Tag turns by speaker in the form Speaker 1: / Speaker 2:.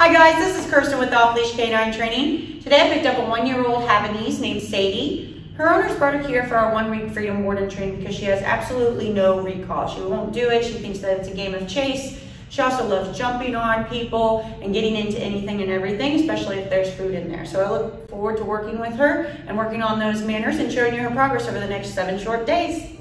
Speaker 1: Hi guys, this is Kirsten with Off Leash Canine Training. Today I picked up a one-year-old Havanese named Sadie. Her owners brought her here for our one-week freedom board and training because she has absolutely no recall. She won't do it. She thinks that it's a game of chase. She also loves jumping on people and getting into anything and everything, especially if there's food in there. So I look forward to working with her and working on those manners and showing you her progress over the next seven short days.